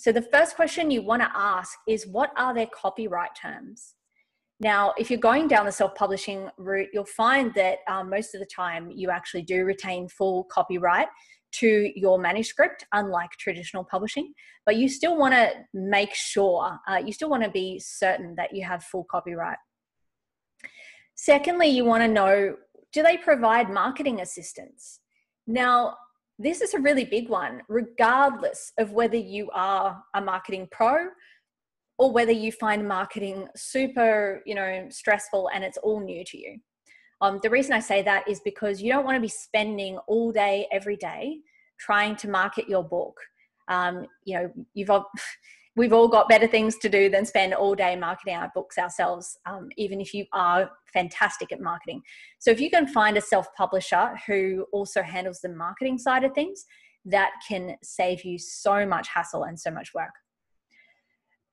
So the first question you want to ask is what are their copyright terms? Now, if you're going down the self publishing route, you'll find that um, most of the time you actually do retain full copyright to your manuscript, unlike traditional publishing. But you still want to make sure, uh, you still want to be certain that you have full copyright. Secondly, you want to know do they provide marketing assistance? Now, this is a really big one, regardless of whether you are a marketing pro or whether you find marketing super, you know, stressful and it's all new to you. Um, the reason I say that is because you don't want to be spending all day, every day, trying to market your book. Um, you know, you've we've all got better things to do than spend all day marketing our books ourselves, um, even if you are fantastic at marketing. So if you can find a self-publisher who also handles the marketing side of things, that can save you so much hassle and so much work.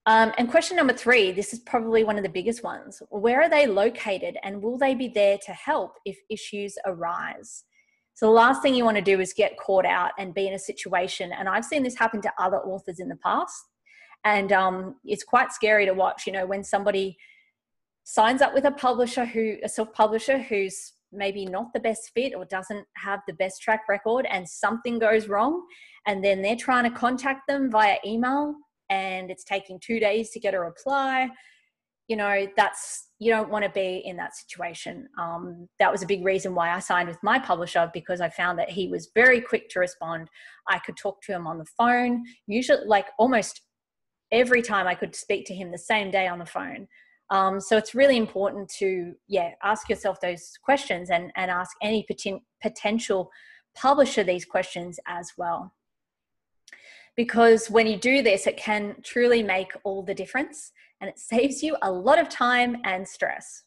Um, and question number three this is probably one of the biggest ones. Where are they located and will they be there to help if issues arise? So, the last thing you want to do is get caught out and be in a situation. And I've seen this happen to other authors in the past. And um, it's quite scary to watch, you know, when somebody signs up with a publisher who, a self publisher who's maybe not the best fit or doesn't have the best track record and something goes wrong. And then they're trying to contact them via email and it's taking two days to get a reply you know that's you don't want to be in that situation um, that was a big reason why i signed with my publisher because i found that he was very quick to respond i could talk to him on the phone usually like almost every time i could speak to him the same day on the phone um, so it's really important to yeah ask yourself those questions and and ask any poten- potential publisher these questions as well because when you do this, it can truly make all the difference and it saves you a lot of time and stress.